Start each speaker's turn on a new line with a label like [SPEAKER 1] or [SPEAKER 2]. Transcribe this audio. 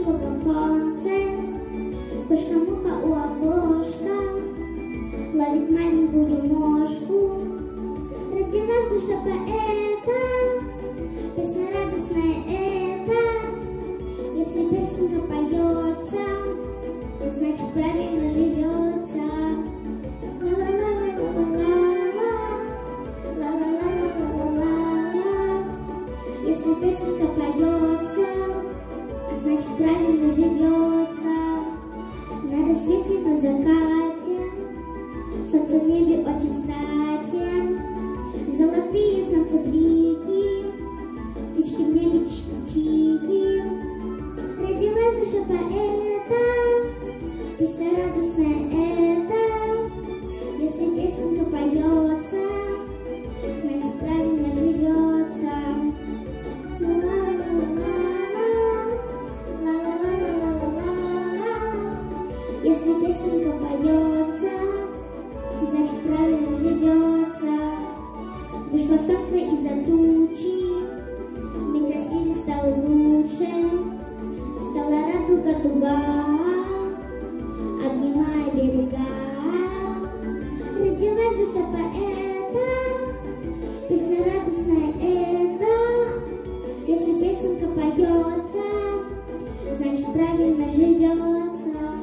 [SPEAKER 1] оконце, Кошка-муха у окошка Ловит маленькую мошку. Родилась душа поэта, Песня радостная эта. Если песенка поется, Значит правильно живется. На рассвете, на закате, солнце в небе очень кстати. Золотые солнцеблики, птички в небе чики-чики. Родилась душа поэта, песня радостная эта. Если песенка поется, Если песенка поется, значит правильно живется. Вышло солнце из-за тучи, мир красивее стал лучше, стала радуга дуга, обнимая берега. Родилась душа поэта, песня радостная эта. Если песенка поется, значит правильно живется.